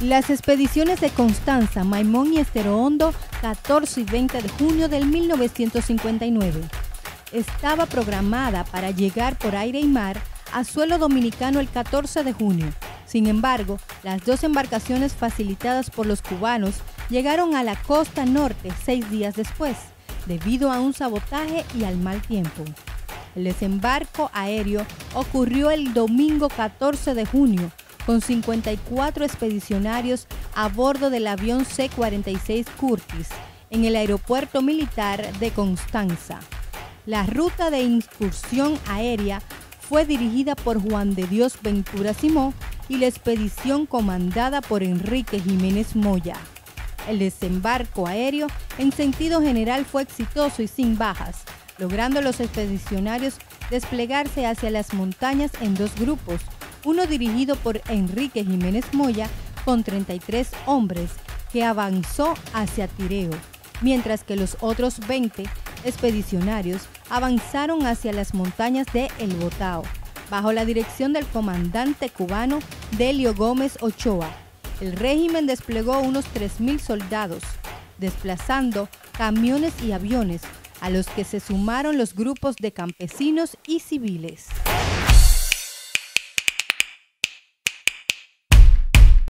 Las expediciones de Constanza, Maimón y Estero Hondo, 14 y 20 de junio del 1959. Estaba programada para llegar por aire y mar a suelo dominicano el 14 de junio. Sin embargo, las dos embarcaciones facilitadas por los cubanos llegaron a la costa norte seis días después, debido a un sabotaje y al mal tiempo. El desembarco aéreo ocurrió el domingo 14 de junio con 54 expedicionarios a bordo del avión C-46 Curtis en el aeropuerto militar de Constanza. La ruta de incursión aérea fue dirigida por Juan de Dios Ventura Simó y la expedición comandada por Enrique Jiménez Moya. El desembarco aéreo en sentido general fue exitoso y sin bajas, logrando los expedicionarios desplegarse hacia las montañas en dos grupos, uno dirigido por Enrique Jiménez Moya con 33 hombres que avanzó hacia Tireo, mientras que los otros 20 expedicionarios avanzaron hacia las montañas de El Botao, bajo la dirección del comandante cubano Delio Gómez Ochoa. El régimen desplegó unos 3.000 soldados, desplazando camiones y aviones, a los que se sumaron los grupos de campesinos y civiles.